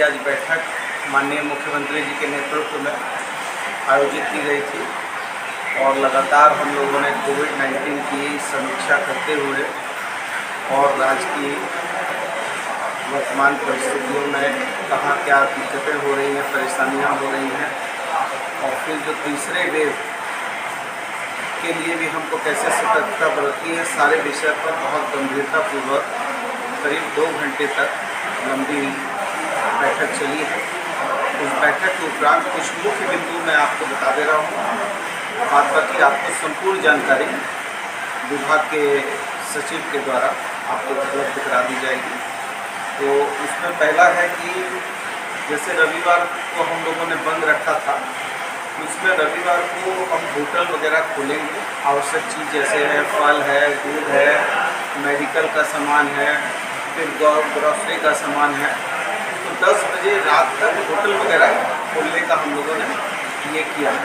की आज बैठक माननीय मुख्यमंत्री जी के नेतृत्व में आयोजित की गई थी और लगातार हम लोगों ने कोविड 19 की समीक्षा करते हुए और राज्य की वर्तमान परिस्थितियों में कहाँ क्या दिक्कतें हो रही हैं, परेशानियाँ हो रही हैं और फिर जो तीसरे वेव के लिए भी हमको कैसे सतर्कता बरतनी है, सारे विषय पर बहुत गंभीरतापूर्वक करीब दो घंटे तक लंबी बैठक चली है। उस बैठक के उपरांत कुछ मुख्य बिंदु मैं आपको बता दे रहा हूँ। बाद बाकी आपको संपूर्ण जानकारी विभाग के सचिव के द्वारा आपको उपलब्ध करा दी जाएगी। तो उसमें पहला है कि जैसे रविवार को हम लोगों ने बंद रखा था, उसमें रविवार को हम होटल वगैरह खोलेंगे। आवश्यक चीज़ जैसे है फल है, दूध है, मेडिकल का सामान है, फिर ग्रॉसरी का सामान है। 10 बजे रात तक होटल वगैरह खोलने का हम लोगों ने ये किया। है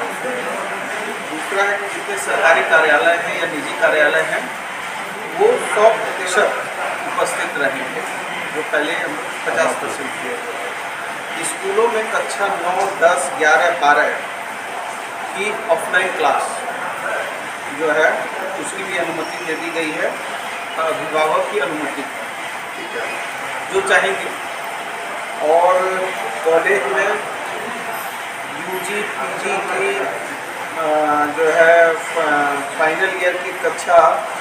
दूसरा है कि जितने सरकारी कार्यालय हैं या निजी कार्यालय हैं, वो सौ प्रतिशत उपस्थित रहेंगे। जो पहले हम पचास परसेंट किए स्कूलों में कक्षा नौ, दस, ग्यारह, बारह की ऑफलाइन क्लास जो है, उसकी भी अनुमति दे दी गई है। अभिभावक की अनुमति। ठीक है जो चाहेंगे। और कॉलेज में यूजी पीजी की जो है फाइनल ईयर की कक्षा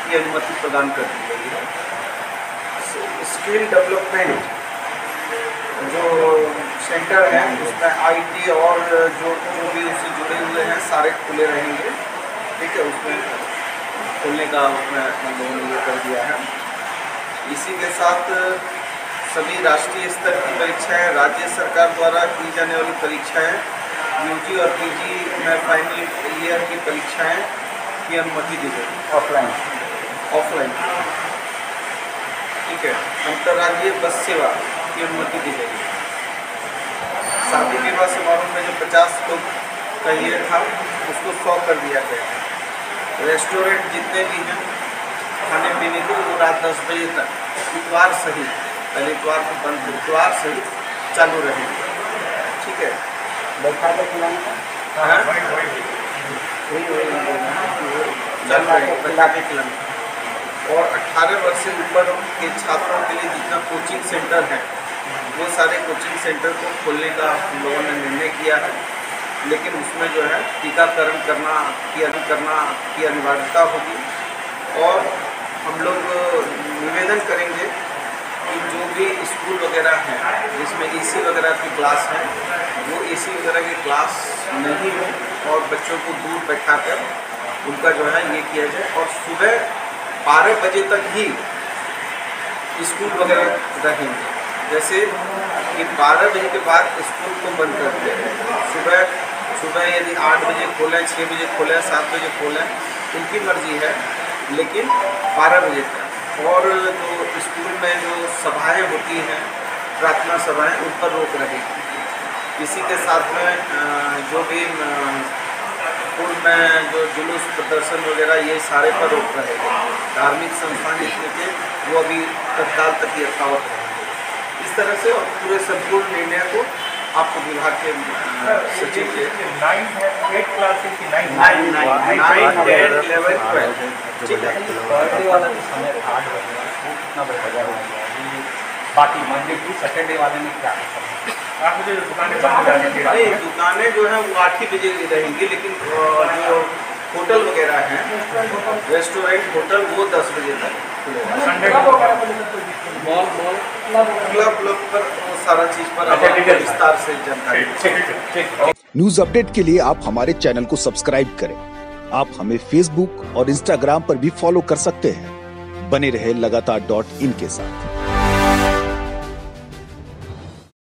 की अनुमति प्रदान कर दी गई है। स्किल डेवलपमेंट जो सेंटर है, उसमें आईटी और जो जो भी उससे जुड़े हुए हैं, सारे खुले रहेंगे। ठीक है, उसमें खोलने का उसमें लोगों ने ये कर दिया है। इसी के साथ सभी राष्ट्रीय स्तर की परीक्षाएँ राज्य सरकार द्वारा की जाने वाली परीक्षाएँ यूजी और पीजी में फाइनल ईयर की परीक्षाएँ की अनुमति दी गई। ऑफलाइन ऑफलाइन ठीक है अंतर्राज्यीय बस सेवा की अनुमति दी गई। शादी विवाह समारोह में जो पचास लोग का ये था उसको सौ कर दिया गया। रेस्टोरेंट जितने भी हैं खाने पीने को वो रात दस बजे तक इतवार सहित को बंद इतवार सहित चालू रहेंगे। ठीक है? बैठा के और 18 वर्ष से ऊपर के छात्रों के लिए जितना कोचिंग सेंटर है वो सारे कोचिंग सेंटर को खोलने का हम लोगों ने निर्णय किया है। लेकिन उसमें जो है टीकाकरण करना की करना की अनिवार्यता होगी। और हम लोग निवेदन करेंगे स्कूल वगैरह हैं, जिसमें एसी वगैरह की क्लास है, वो एसी वगैरह की क्लास नहीं हो और बच्चों को दूर बैठा कर उनका जो है ये किया जाए और सुबह बारह बजे तक ही स्कूल वगैरह रहेंगे। जैसे कि बारह बजे के बाद स्कूल को बंद करते हैं सुबह सुबह यदि आठ बजे खोलें छः बजे खोलें, सात बजे खोलें, उनकी मर्ज़ी है, लेकिन बारह बजे तक। और जो स्कूल में जो सभाएँ होती हैं, प्रार्थना सभाएँ, उन पर रोक रहेगी इसी के साथ में जो भी स्कूल में जो जुलूस, प्रदर्शन वगैरह, ये सारे पर रोक रहेगा धार्मिक संस्थान जितने थे, वो अभी तत्काल तक यथावत रहेंगे इस तरह से और पूरे संपूर्ण निर्णय को आपको विभाग के सचिव के बाकी मंडे टू सैटरडे वाले में क्या आठ बजे दुकानें बंद के नहीं दुकानें जो है वो आठ ही बजे रहेंगी लेकिन जो होटल वगैरह हैं रेस्टोरेंट होटल वो दस बजे तक। संडे को मॉल मॉल। क्लब क्लब पर सारा चीज़ पर अच्छा, विस्तार से जानकारी। न्यूज़ अपडेट के लिए आप हमारे चैनल को सब्सक्राइब करें। आप हमें फेसबुक और इंस्टाग्राम पर भी फॉलो कर सकते हैं। बने रहे लगातार डॉट इन के साथ।